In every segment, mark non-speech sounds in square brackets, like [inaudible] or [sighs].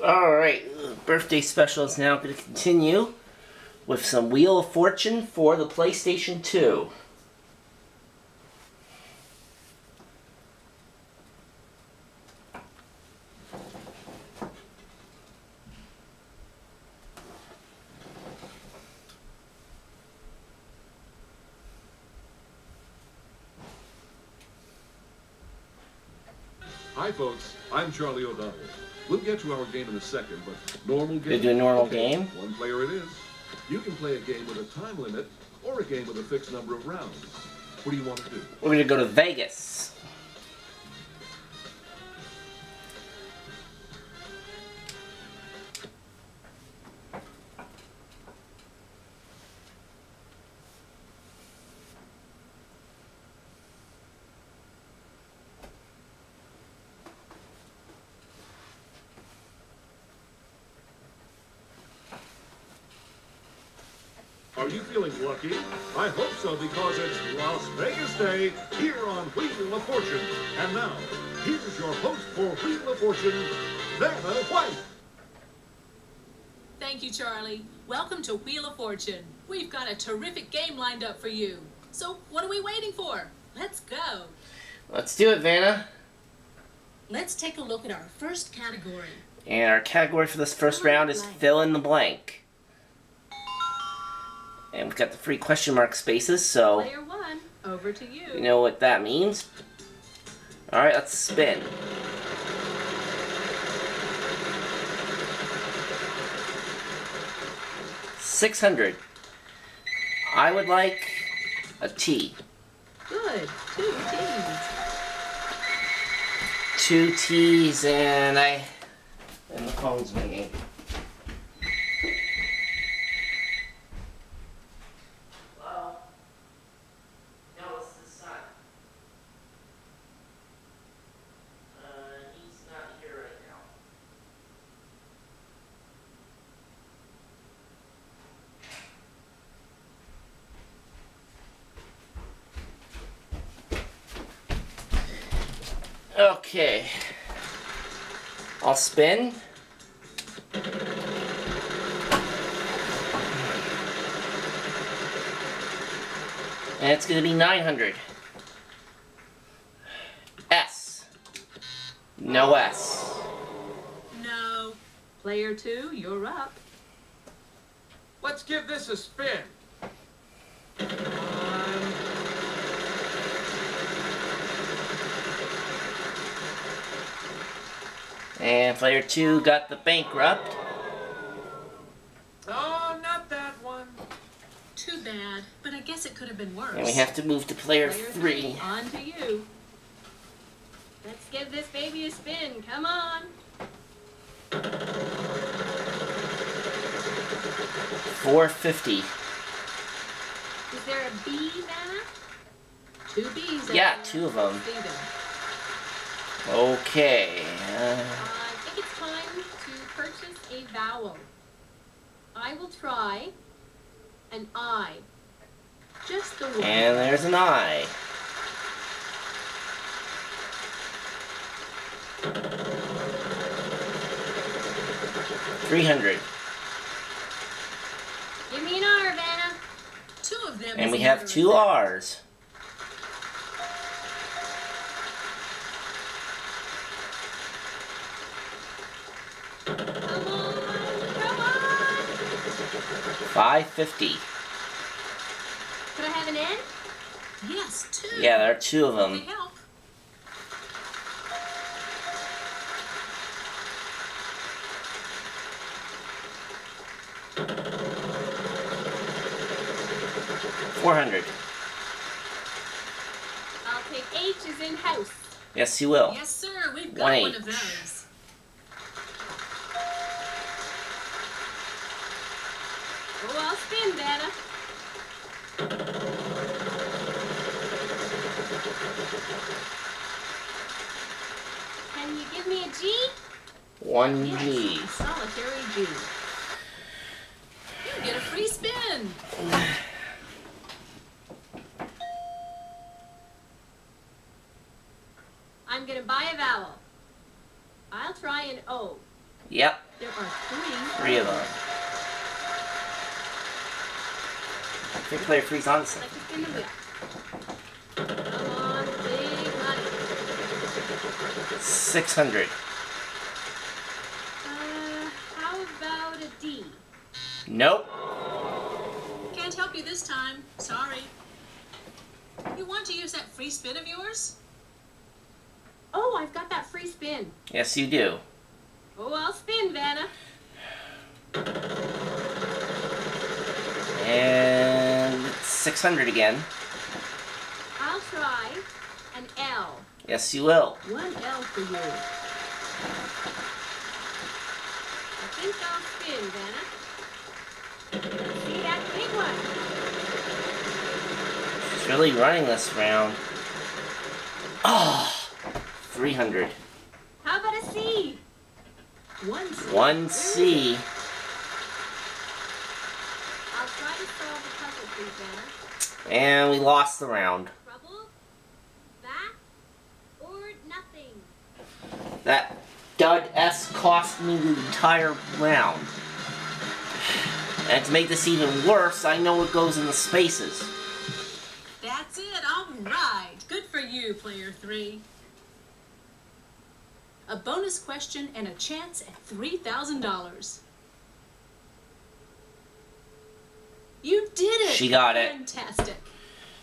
Alright, birthday special is now going to continue with some Wheel of Fortune for the PlayStation 2. Hi, folks. I'm Charlie O'Donnell. We'll get to our game in a second, but normal game. They do a normal Okay, game? One player it is. You can play a game with a time limit or a game with a fixed number of rounds. What do you want to do? We're going to go to Vegas. Are you feeling lucky? I hope so because it's Las Vegas Day here on Wheel of Fortune. And now, here's your host for Wheel of Fortune, Vanna White. Thank you, Charlie. Welcome to Wheel of Fortune. We've got a terrific game lined up for you. So, what are we waiting for? Let's go. Let's do it, Vanna. Let's take a look at our first category. And our category for this first round is fill in the blank. And we've got the free question mark spaces, so Player one, over to you. you know what that means. Alright, let's spin. Six hundred. I would like a T. Good. Two teams. Two T's and I and the phone's ringing. Hello? No, it's the son. Uh, he's not here right now. Okay. I'll spin. And it's going to be 900. S. No S. No. Player two, you're up. Let's give this a spin. And player 2 got the bankrupt. Oh, not that one. Too bad, but I guess it could have been worse. And we have to move to player Player 3. on to you. Let's give this baby a spin. Come on. Four fifty. Is there a B, Vanna? Two B's. Yeah, two of them. Okay. Uh, a vowel. I will try an I. Just the one. and there's an I. Three hundred. Give me an R, Vanna. Two of them. And we have two. R's. Come on. 550. Could I have an N? Yes, two. Yeah, there are two of them. Four hundred. I'll take H is in house. Yes, you will. Yes, sir. We've got one, one of those. Give me a G? One Yes, G. solitary G. You get a free spin. I'm gonna buy a vowel. I'll try an O. Yep, There are three. three of them. I think player three's on Like something. to spin the wheel. Come on, big money. 600. Uh, how about a D? Nope. Can't help you this time. Sorry. You want to use that free spin of yours? Oh, I've got that free spin. Yes, you do. Oh, I'll spin, Vanna. And 600 again. I'll try an L. Yes, you will. One L for you. I think I'll spin, Vanna. See that big one? It's really running this round. Ah, oh, 300. How about a C? One C. 1C. I'll try to solve the puzzle, please, Vanna. And we lost the round. Trouble? That? Or nothing? That dud S cost me the entire round. And to make this even worse, I know what goes in the spaces. That's it. All right. Good for you, player three. A bonus question and a chance at $3,000. You did it! She got it. Fantastic.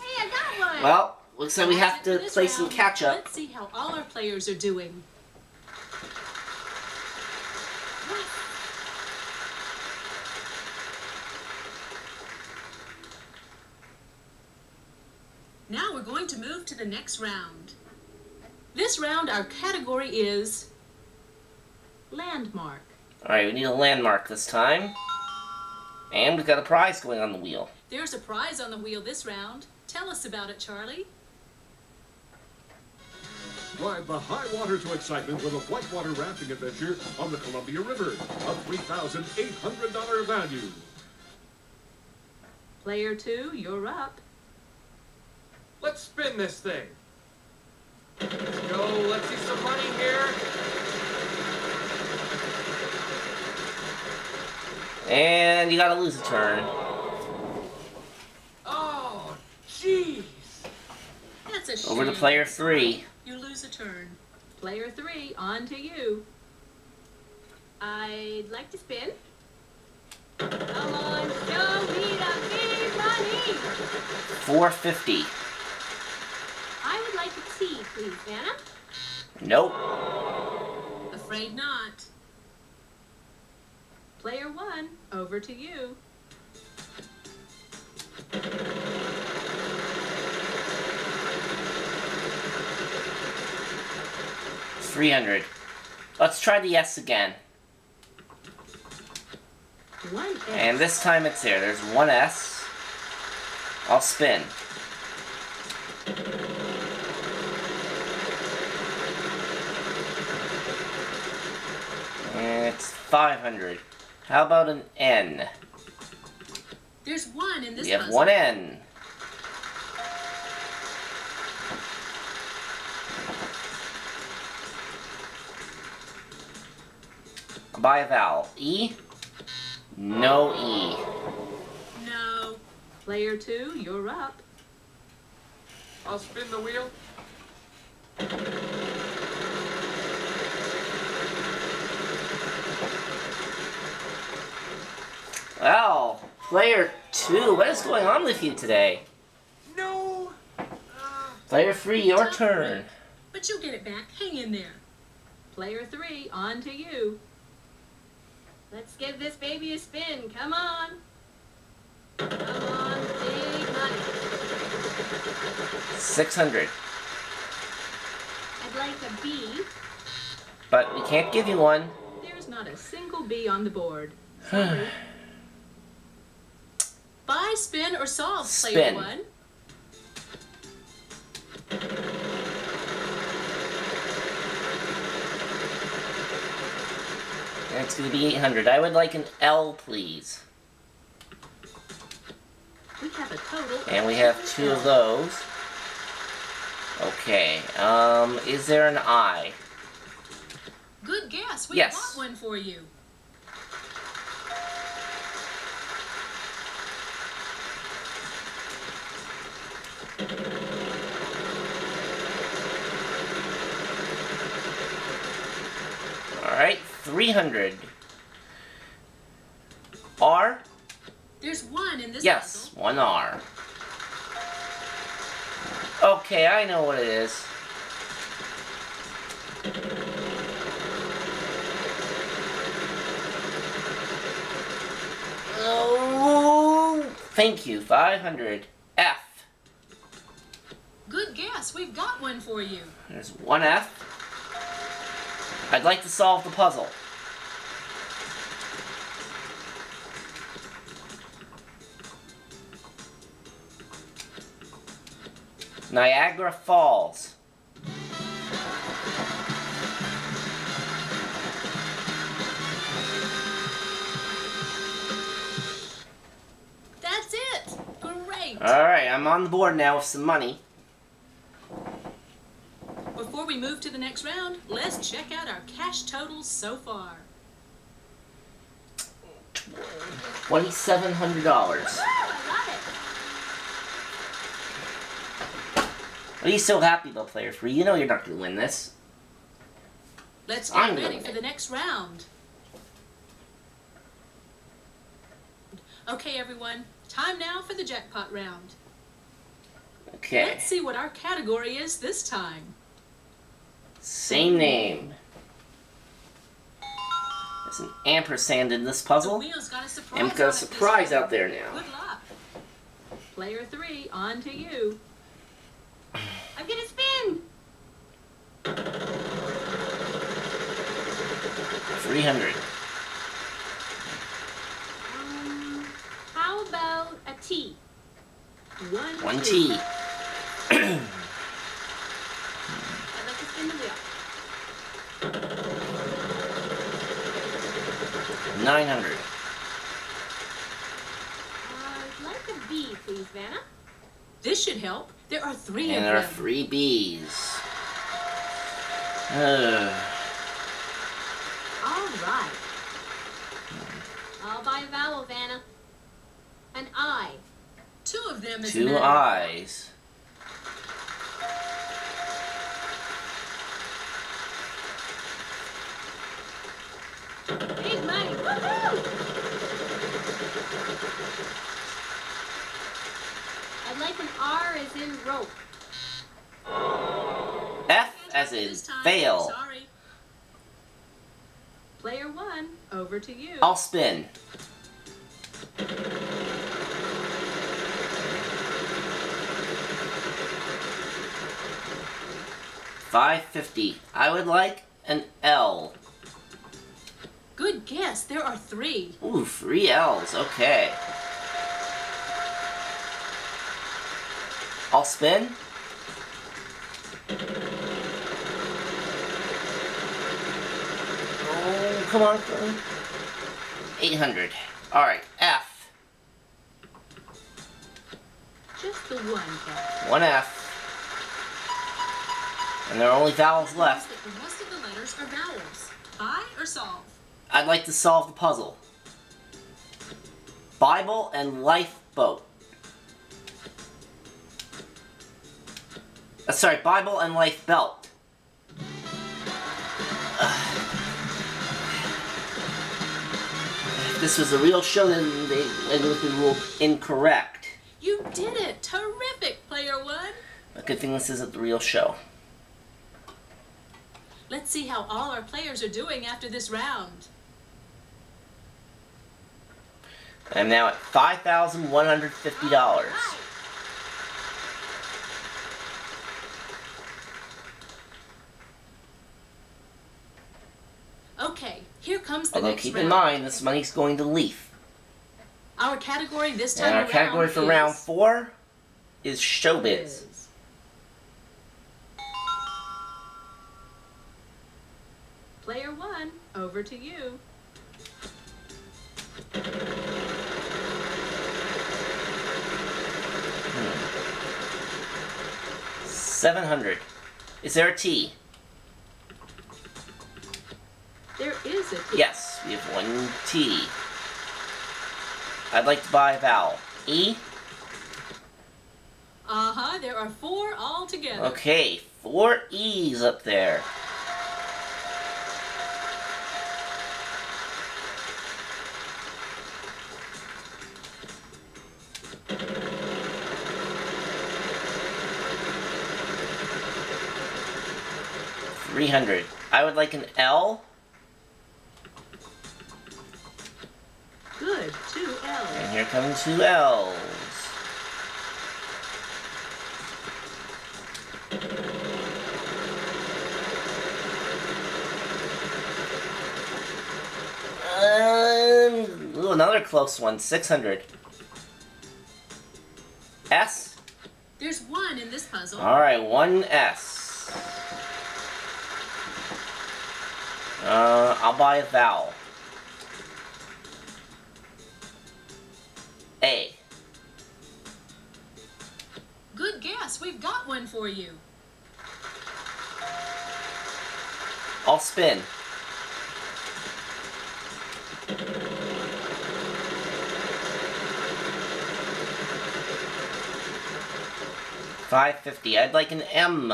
Hey, I got one! Well, looks like we have to play some catch up. Let's see how all our players are doing. Now we're going to move to the next round. This round, our category is landmark. Alright, we need a landmark this time. And we've got a prize going on the wheel. There's a prize on the wheel this round. Tell us about it, Charlie. Ride the high water to excitement with a whitewater rafting adventure on the Columbia River. A $3,800 value. Player two, you're up. Let's spin this thing. Let's go. Let's see some money here. And you gotta lose a turn. Oh, jeez. That's a shame. Over to player three. You lose a turn. Player three, on to you. I'd like to spin. Come on, show me the big money! 450. I would like a T, please, Vanna. Nope. Afraid not. Player one, over to you. Three hundred. Let's try the S again. One S. And this time it's here. There's one S. I'll spin. And it's 500. How about an N? There's one in this We have puzzle. one N. By a vowel. E? No E. No. Player two, you're up. I'll spin the wheel. Well, player two, what is going on with you today? No. Uh, Player three, your turn. But you'll get it back. Hang in there. Player three, on to you. Let's give this baby a spin. Come on. Come on, big money. 600. I'd like a B. But we can't give you one. There's not a single B on the board. [sighs] Sorry. Buy, spin, or solve, player one. It's going to be 800. I would like an L, please. We have a total. And we have two of those. Okay. Um, is there an I? Good guess. We Yes. got one for you. Alright, 300. R? There's one in this Yes, puzzle. one R. Okay, I know what it is. Oh, thank you. 500. Guess. We've got one for you. There's one F. I'd like to solve the puzzle. Niagara Falls. That's it. Great. Alright, I'm on the board now with some money. We move to the next round, let's check out our cash totals so far. $2,700. Are you so happy though, player free? You know you're not gonna win this. Let's I'm get ready for the next round. Okay, everyone. Time now for the jackpot round. Okay. Let's see what our category is this time. Same name. There's an ampersand in this puzzle. wheel's got a surprise. And on got a surprise out there now. Good luck. Player three, on to you. I'm gonna spin. 300. Um, how about a T? One, One. T. [clears throat] I'd like to spin the wheel. 900. Uh, I'd like a B, please, Vanna. This should help. There are three And of there are three B's. Ugh. All right. I'll buy a vowel, Vanna. An I. Two of them is Two an eyes. Big money. Woohoo! I'd like an R as in rope. F as in fail. Sorry. Player one, over to you. I'll spin. Five fifty. I would like an L. Good guess. There are three. Ooh, three L's. Okay. I'll spin. Oh, come on, come on. 800. Alright, F. Just the one, Cat. One F. And there are only vowels left. the rest of the letters are vowels. Buy or solve? I'd like to solve the puzzle. Bible and lifeboat. Uh, sorry, Bible and life belt. If this was a real show, then they it would have been ruled incorrect. You did it! Terrific, player one! A good thing this isn't the real show. Let's see how all our players are doing after this round. I'm now at five thousand one hundred fifty dollars. Okay, here comes the Although next keep round. in mind, this money's going to Leaf. Our category this time And our category for is round four is showbiz. quiz. Player one, over to you. Seven hundred. Is there a T? There is a T. Yes, we have one T. I'd like to buy a vowel. E? Uh-huh, there are four altogether. Okay, four E's up there. Three hundred. I would like an L. Good. Two L's. And here come two L's. Um, ooh, another close one. 600. S? There's one in this puzzle. Alright, one S. Uh, I'll buy a vowel. A. Good guess. We've got one for you. I'll spin. Five fifty. I'd like an M.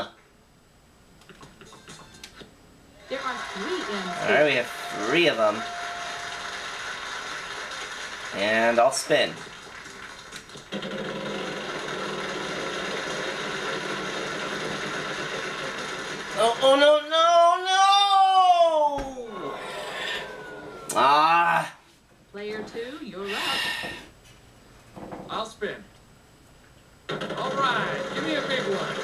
There are three M's. Alright, we have three of them. And I'll spin. Oh, oh no, no, no! Ah, Player two, you're up. I'll spin. All right, give me a big one.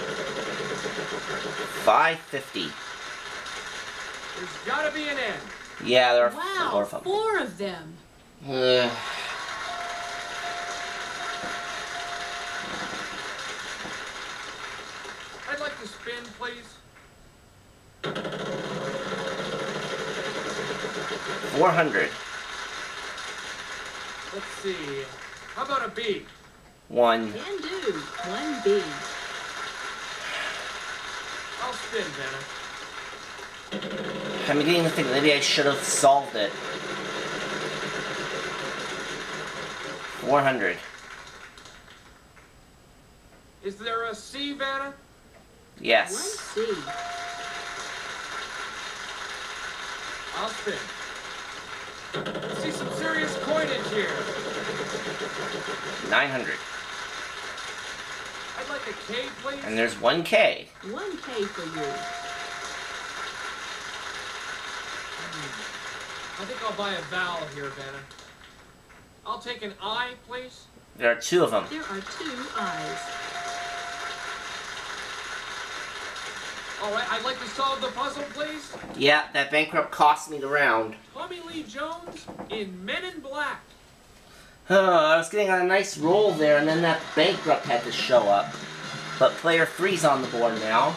550. There's gotta be an N. Yeah, there are Wow, four of them. four of them. Ugh. I'd like to spin, please. Four hundred. Let's see. How about a B? One. Can do. One B. I'll spin, Vanna. I'm beginning to think maybe I should have solved it. 400. Is there a C, Vanna? One Yes. C. I'll spin. See some serious coinage here. 900. I'd like a K, please. And there's 1K. One K for you. I think I'll buy a vowel here, Vanna. I'll take an I, please. There are two of them. There are two I's. All right, I'd like to solve the puzzle, please. Yeah, that bankrupt cost me the round. Tommy Lee Jones in Men in Black. Oh, I was getting on a nice roll there, and then that bankrupt had to show up. But player three's on the board now.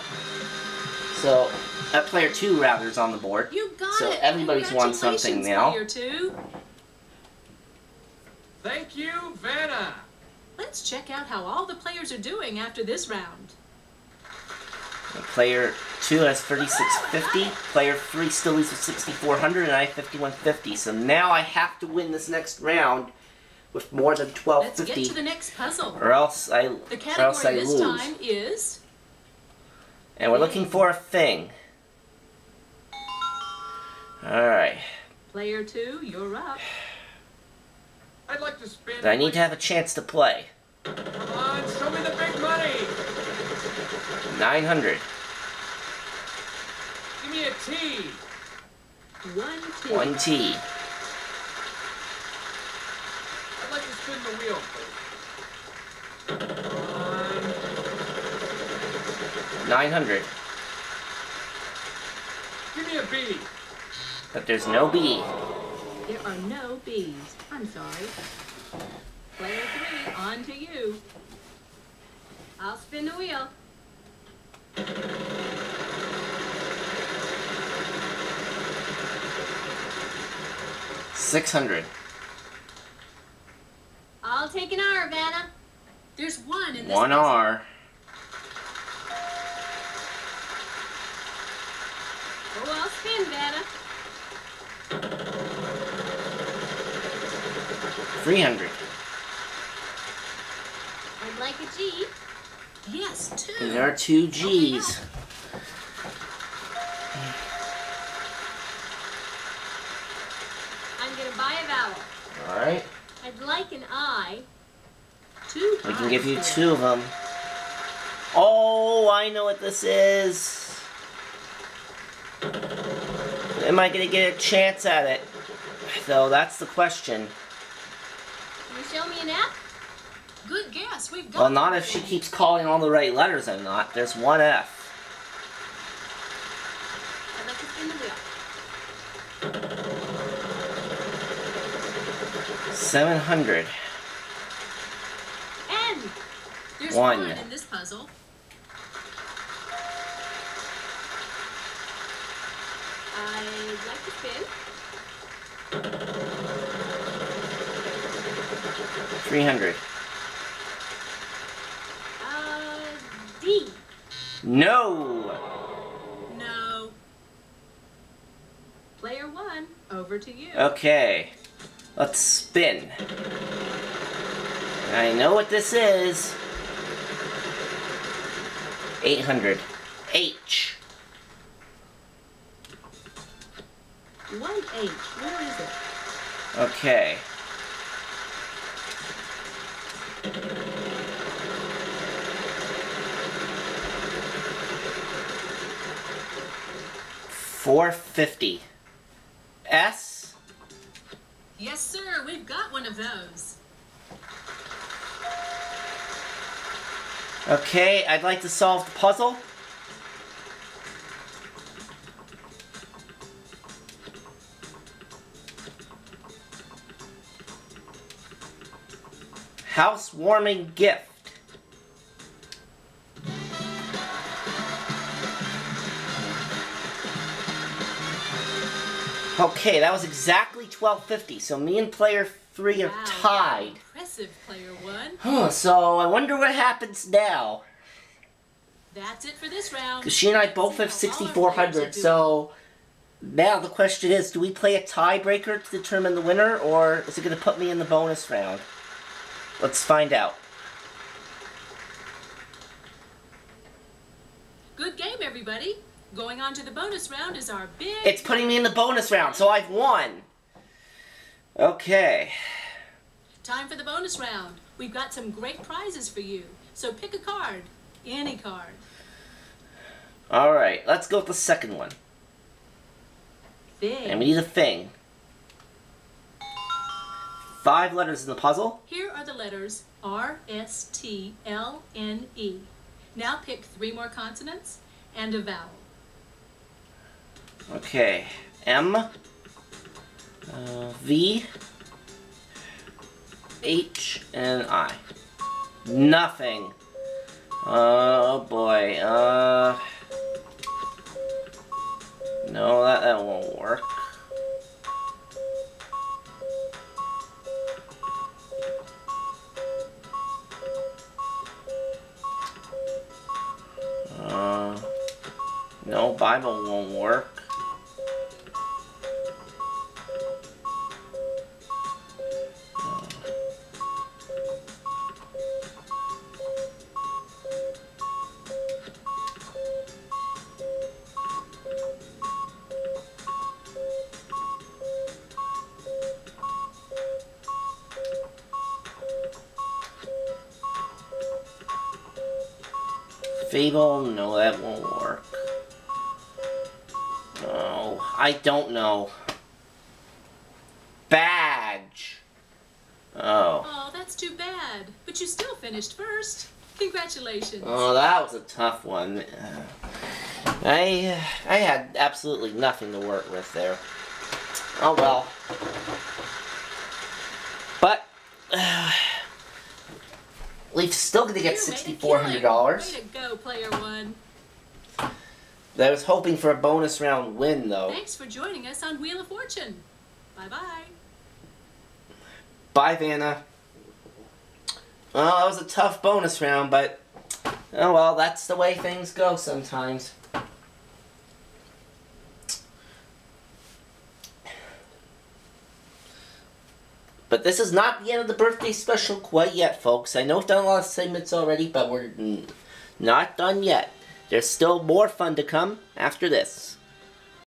So, uh, player two, rather, is on the board. You got So it. everybody's won something now. Player two. Thank you, Vanna. Let's check out how all the players are doing after this round. Player two has 3650. Player three still leads with 6400, and I have 5150. So now I have to win this next round with more than Let's get 1250, to the next puzzle. or else I, The or else I category this lose. time is And we're looking for a thing. All right. Player two, you're up. I'd like to spin. I need to have a chance to play. Come on, show me the big money. 900. Give me a T. One T. 1T. I'd like to spin the wheel, please. Come on. 900. Give me a B. But there's no B. There are no B's. I'm sorry. Player three, on to you. I'll spin the wheel. Six hundred. I'll take an R, Vanna. there's one in this One. R. 300. I'd like a G. Yes, two. There are two G's. I'm going to buy a vowel. All right. I'd like an I. Two We can give you two of them. Oh, I know what this is. Am I going to get a chance at it? Though, that's the question. Can you show me an F? Good guess. We've got. Well, not if she keeps calling all the right letters. I'm not. There's one F. I'd like to spin the wheel. Seven hundred. N. There's One. one in this puzzle. I'd like to spin. Three hundred. Uh, D. No. No. Player one. Over to you. Okay. Let's spin. I know what this is. 800. H. One H. Where is it? Okay. Four fifty. S. Yes, sir. We've got one of those. Okay, I'd like to solve the puzzle. Housewarming gift. Okay, that was exactly 1250, so me and player three are tied. Impressive, player one. Huh, [sighs] so I wonder what happens now. That's it for this round. Because she and I both have See how all our players 6,400, so now the question is, do we play a tiebreaker to determine the winner, or is it going to put me in the bonus round? Let's find out. Good game, everybody. Going on to the bonus round is our big. It's putting me in the bonus round, so I've won. Okay. Time for the bonus round. We've got some great prizes for you. So pick a card. Any card. Alright, let's go with the second one. Thing. And we need a thing. Five letters in the puzzle. Here are the letters R, S, T, L, N, E. Now pick three more consonants and a vowel. Okay. M. Uh, v. H. And I. Nothing. Oh boy. Uh. No, that, that won't work. No, Bible won't work. Finished first. Congratulations. Oh, that was a tough one. Uh, I I had absolutely nothing to work with there. Oh well. But uh, we're still gonna get You made a sixty four hundred dollars. Way to go, player one. I was hoping for a bonus round win though. Thanks for joining us on Wheel of Fortune. Bye bye. Bye, Vanna. Well, that was a tough bonus round, but oh well, that's the way things go sometimes. But this is not the end of the birthday special quite yet, folks. I know we've done a lot of segments already, but we're not done yet. There's still more fun to come after this.